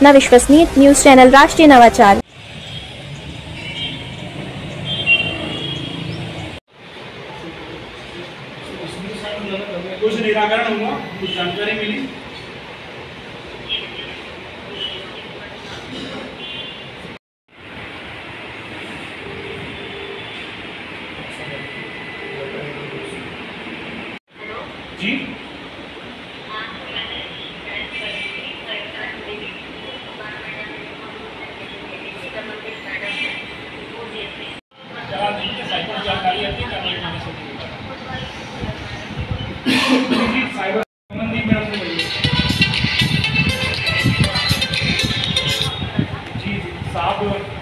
अपना विश्वसनीय news channel राष्ट्रीय नवाचार। कुछ निराकरण हुआ कुछ जानकारी मिली? जी?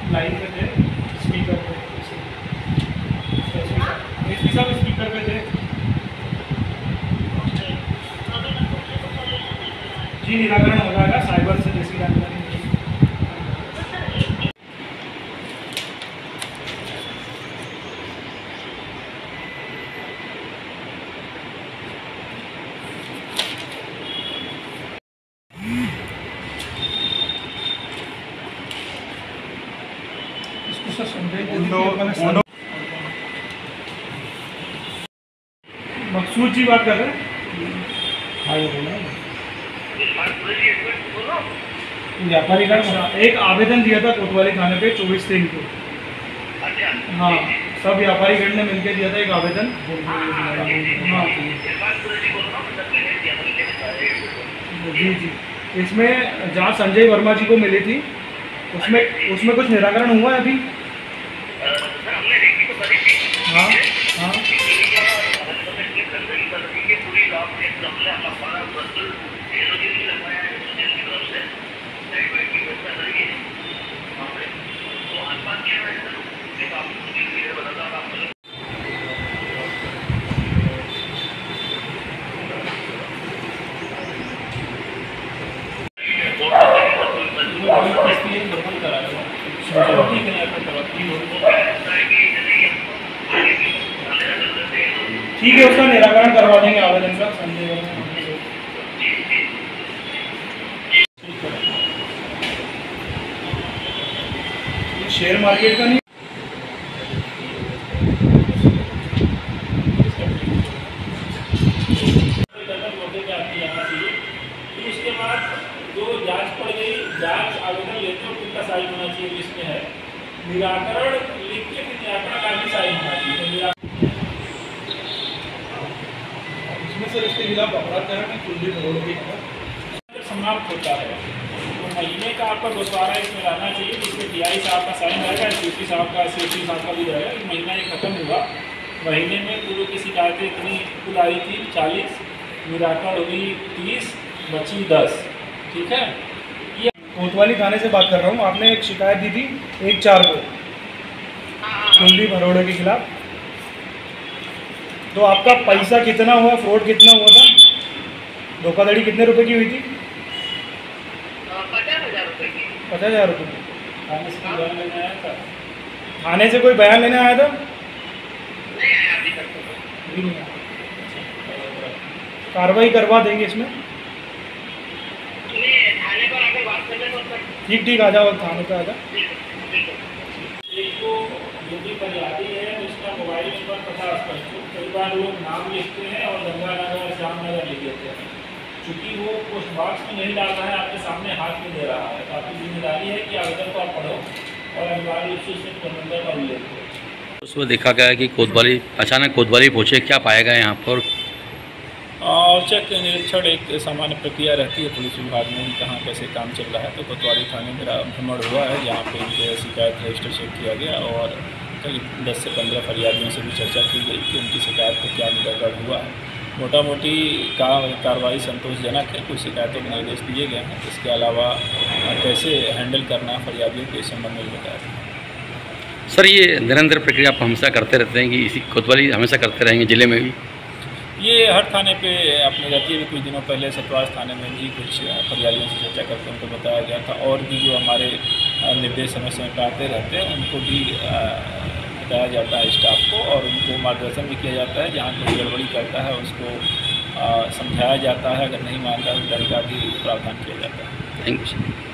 थे स्पीकर पे स्पीकर पे। थे। जी निराकरण हो जाएगा साइबर से जैसी मकसूद जी बात कर रहे हैं व्यापारी का एक आवेदन दिया था कोतवाली थाने पे चौबीस तीन को। हाँ सब व्यापारी गण ने मिलकर दिया था एक आवेदन। जी जी। इसमें जहाँ संजय वर्मा जी को मिली थी, उसमें उसमें कुछ निराकरण हुआ है अभी? हाँ हाँ। ठीक है, उसका निराकरण करवा देंगे आवेदन का, संजय शेयर मार्केट का नहीं। निराकरण लिख के निराकरण का भी साइन होना चाहिए तो निरा- इसमें सर इसके खिलाफ अपराध है कि कुलदीप रोड की जब समाप्त होता है तो महीने का आपका बंटवारा इसमें रहना चाहिए जिसमें डी आई साहब का साइन रहेगा एस साहब का सी साहब का भी रहेगा एक महीना ये खत्म हुआ। महीने में पूर्व की शिकायतें इतनी कुल आई थी चालीस निराकरण हुई तीस बची दस। ठीक है? ये कोतवाली थाने से बात कर रहा हूँ। आपने एक शिकायत दी थी एक चार को कुलदीप अरोड़े के खिलाफ। तो आपका पैसा कितना हुआ? फ्रॉड कितना हुआ था? धोखाधड़ी कितने रुपए की हुई थी? पचास हज़ार रुपए की। पचास हज़ार रुपये की। थाने से बयान लेने आया था? थाने से कोई बयान लेने आया था? नहीं आया अभी तक तो। कार्रवाई करवा देंगे इसमें। पर ठीक ठीक आ जाओ थाने पे आ जाओ। है तो है तो उसका स्पष्ट हो कई बार लोग नाम लिखते हैं और गंगानगर श्यामनगर लिख देते हैं। चूँकि वो पोस्ट बॉक्स में नहीं डाल रहा है आपके सामने हाथ में दे रहा है। तो आपकी ज़िम्मेदारी है कि आवेदन को आप पढ़ो और अनिवार्य रूप से उसमें फ़ोन नंबर का उल्लेख करो उसमें देखा गया कि कोतवाली अचानक कोतवाली पहुँचे क्या पाया गया यहाँ पर? औचक निरीक्षण एक सामान्य प्रक्रिया रहती है पुलिस विभाग में कहाँ कैसे काम चल रहा है। तो कोतवाली थाने मेरा भ्रमण हुआ है जहाँ पे इनके शिकायत रजिस्टर चेक किया गया और करीब दस से पंद्रह फरियादियों से भी चर्चा की गई कि उनकी शिकायत को क्या निराकरण हुआ। है मोटा मोटी का कार्रवाई संतोषजनक है कुछ शिकायतों के निर्देश दिए गए हैं। इसके अलावा कैसे हैंडल करना है फरियादियों के संबंध में भी बताया सर ये निरंतर प्रक्रिया आप हमेशा करते रहते हैं कि इसी कोतवाली हमेशा करते रहेंगे ज़िले में भी? ये हर थाने पे अपनी रहती है। कुछ दिनों पहले सतवास थाने में भी कुछ फरियादियों से चर्चा करके उनको बताया गया था। और भी जो हमारे निर्देश समय समय पर आते रहते हैं। उनको भी बताया जाता है स्टाफ को और उनको मार्गदर्शन भी किया जाता है। जहाँ कोई गड़बड़ी करता है, उसको समझाया जाता है। अगर नहीं मानता है तो दंड का भी प्रावधान किया जाता है। Thank you